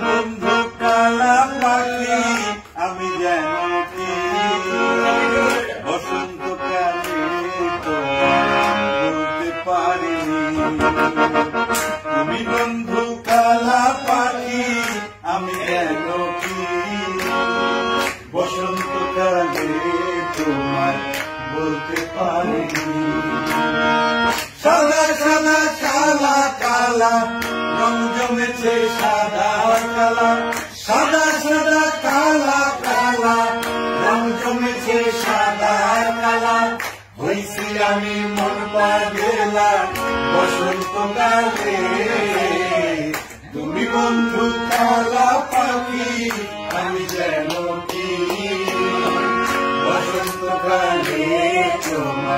বন্ধু কালা আমি যেন তোমায় বলতে পারিনি তুমি আমি যেন কি বসন্তকালে তোমায় বলতে পারিনি সাদা সাদা কালা কালা হয়েছে সাদা কালা, সাদা সাদা কালা কালা। রং জমেছে সাদা কালা। হয়েছি আমি মন পাগেলা, বসন্ত কালে। তুমি বন্ধু কালা পাখি, আমি যেন কি? বসন্ত কালে তোমার